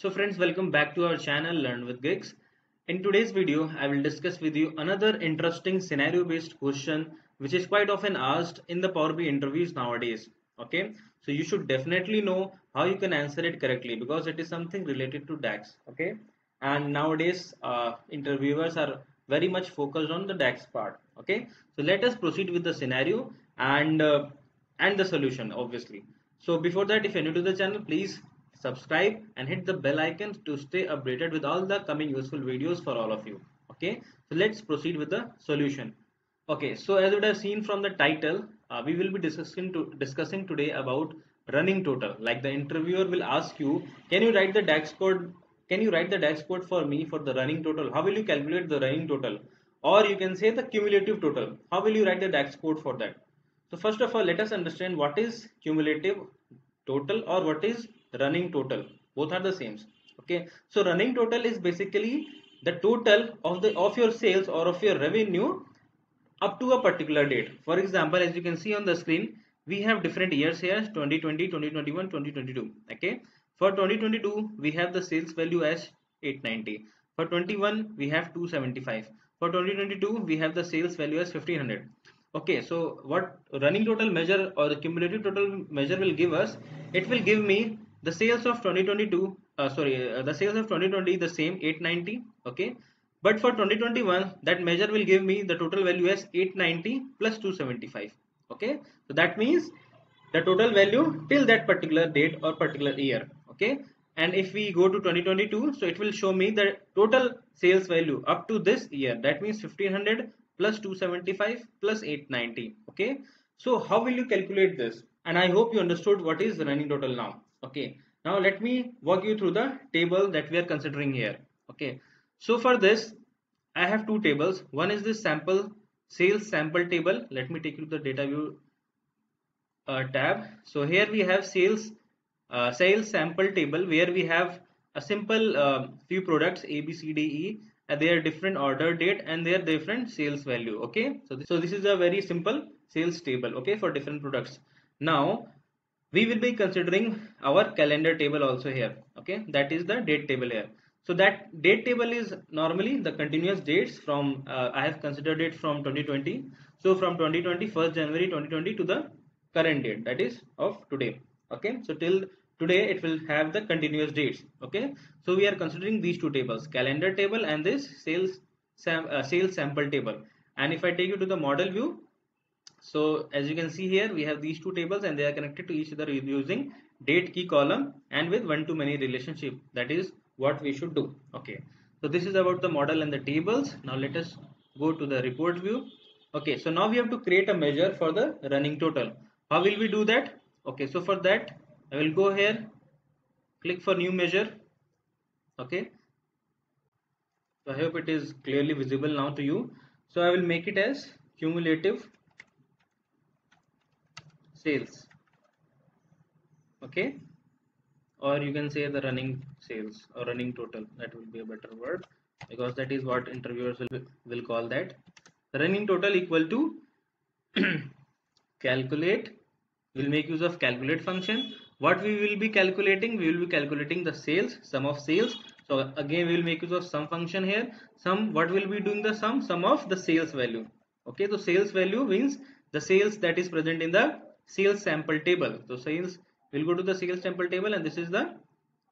So friends, welcome back to our channel Learn with Giggs. In today's video, I will discuss with you another interesting scenario based question which is quite often asked in the Power BI interviews nowadays. Okay, so you should definitely know how you can answer it correctly because it is something related to DAX. Okay, and nowadays uh, interviewers are very much focused on the DAX part. Okay, so let us proceed with the scenario and uh, and the solution obviously. So before that, if you're new to the channel, please subscribe and hit the bell icon to stay updated with all the coming useful videos for all of you. Okay? So let's proceed with the solution. Okay so as you would have seen from the title uh, we will be discussing to discussing today about running total. Like the interviewer will ask you can you write the dax code? Can you write the dax code for me for the running total? How will you calculate the running total? Or you can say the cumulative total. How will you write the dax code for that? So first of all let us understand what is cumulative total or what is running total. Both are the same. Okay? So running total is basically the total of the of your sales or of your revenue up to a particular date. For example as you can see on the screen we have different years here 2020 2021 2022 okay? For 2022 we have the sales value as 890 for 21 we have 275 for 2022 we have the sales value as 1500 okay? So what running total measure or the cumulative total measure will give us? It will give me the sales of 2022 uh, sorry uh, the sales of 2020 the same 890 okay? But for 2021 that measure will give me the total value as 890 plus 275 okay? So that means the total value till that particular date or particular year okay? And if we go to 2022 so it will show me the total sales value up to this year. That means 1500 plus 275 plus 890 okay? So how will you calculate this? And i hope you understood what is the running total now okay. Now let me walk you through the table that we are considering here. Okay. So for this i have two tables. One is this sample sales sample table. Let me take you to the data view uh, tab. So here we have sales uh, sales sample table where we have a simple uh, few products a b c d e and they are different order date and they are different sales value. Okay. So this, so this is a very simple sales table okay for different products. Now we will be considering our calendar table also here okay? That is the date table here. So that date table is normally the continuous dates from uh, i have considered it from 2020 so from 2020 1st january 2020 to the current date that is of today okay? So till today it will have the continuous dates okay? So we are considering these two tables calendar table and this sales sam uh, sales sample table. And if i take you to the model view so as you can see here we have these two tables and they are connected to each other using date key column and with one to many relationship. That is what we should do. Okay. So this is about the model and the tables. Now let us go to the report view. Okay. So now we have to create a measure for the running total. How will we do that? Okay. So for that i will go here click for new measure. Okay. So i hope it is clearly visible now to you. So i will make it as cumulative sales. Okay? Or you can say the running sales or running total. That will be a better word because that is what interviewers will, will call that. Running total equal to calculate we'll make use of calculate function. What we will be calculating we will be calculating the sales sum of sales. So again we will make use of sum function here. Sum what will be doing the sum? Sum of the sales value. Okay? So sales value means the sales that is present in the sales sample table. So sales we'll go to the sales sample table and this is the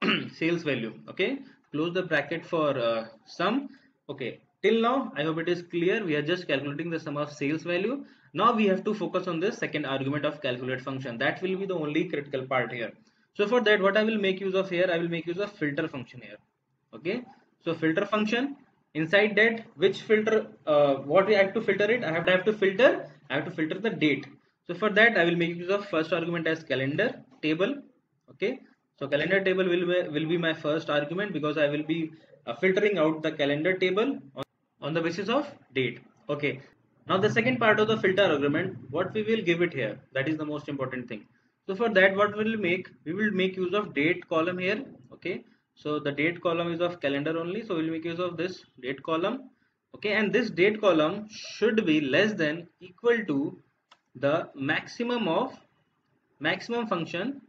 sales value okay? Close the bracket for uh, sum. Okay till now i hope it is clear. We are just calculating the sum of sales value. Now we have to focus on the second argument of calculate function. That will be the only critical part here. So for that what i will make use of here i will make use of filter function here okay? So filter function inside that which filter uh, what we have to filter it? I have to have to filter i have to filter the date so for that i will make use of first argument as calendar table okay? So calendar table will be, will be my first argument because i will be uh, filtering out the calendar table on, on the basis of date okay? Now the second part of the filter argument what we will give it here that is the most important thing. So for that what we will make we will make use of date column here okay? So the date column is of calendar only so we'll make use of this date column okay? And this date column should be less than equal to the maximum of maximum function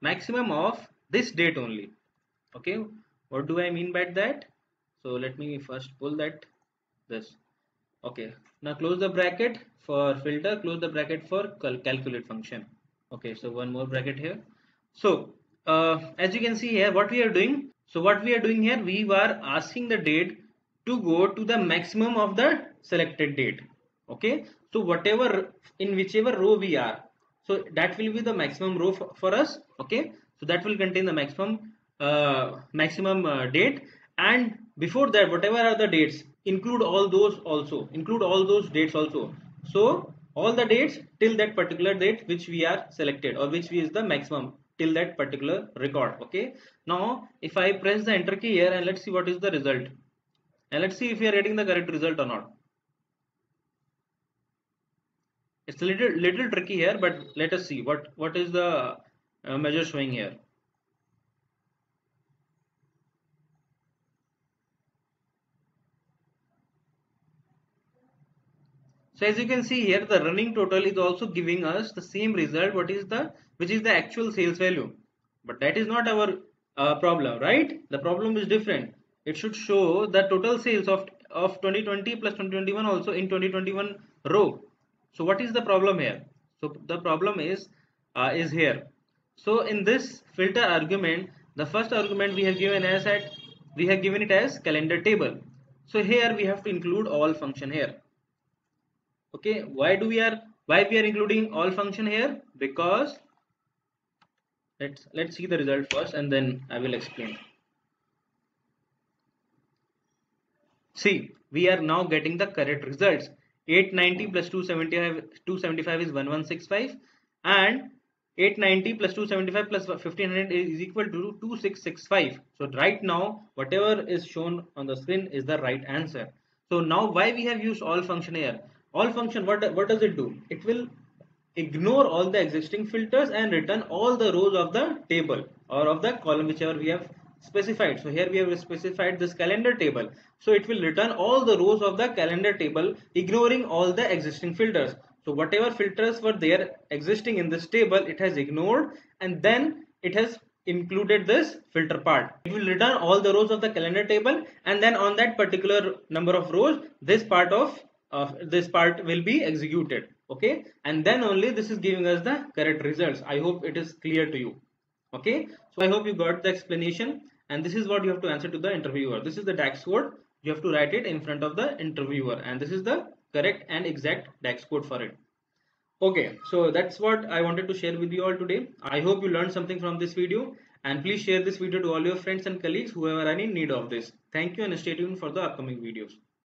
maximum of this date only. Okay what do I mean by that? So let me first pull that this. Okay now close the bracket for filter close the bracket for cal calculate function. Okay so one more bracket here. So uh, as you can see here what we are doing so what we are doing here we were asking the date to go to the maximum of the selected date. Okay so whatever in whichever row we are so that will be the maximum row for, us okay? So that will contain the maximum uh, maximum uh, date. And before that whatever are the dates include all those also include all those dates also. So all the dates till that particular date which we are selected or which is the maximum till that particular record okay? Now if i press the enter key here and let's see what is the result. And let's see if we are getting the correct result or not it's a little little tricky here but let us see. What what is the uh, measure showing here? So as you can see here the running total is also giving us the same result what is the which is the actual sales value. But that is not our uh, problem right? The problem is different. It should show the total sales of of 2020 plus 2021 also in 2021 row so what is the problem here? So the problem is uh, is here. So in this filter argument the first argument we have given as at we have given it as calendar table. So here we have to include all function here. Okay why do we are why we are including all function here? Because let's let's see the result first and then i will explain. See we are now getting the correct results 890 plus 275 275 is 1165 and 890 plus 275 plus 1500 is equal to 2665 so right now whatever is shown on the screen is the right answer. So now why we have used all function here? All function what what does it do? It will ignore all the existing filters and return all the rows of the table or of the column whichever we have specified. So here we have specified this calendar table. So it will return all the rows of the calendar table ignoring all the existing filters. So whatever filters were there existing in this table it has ignored and then it has included this filter part. It will return all the rows of the calendar table and then on that particular number of rows this part of uh, this part will be executed. Okay? And then only this is giving us the correct results. I hope it is clear to you okay? So i hope you got the explanation. And this is what you have to answer to the interviewer. This is the dax code you have to write it in front of the interviewer. And this is the correct and exact dax code for it. Okay. So that's what i wanted to share with you all today. I hope you learned something from this video. And please share this video to all your friends and colleagues who are in need of this. Thank you and stay tuned for the upcoming videos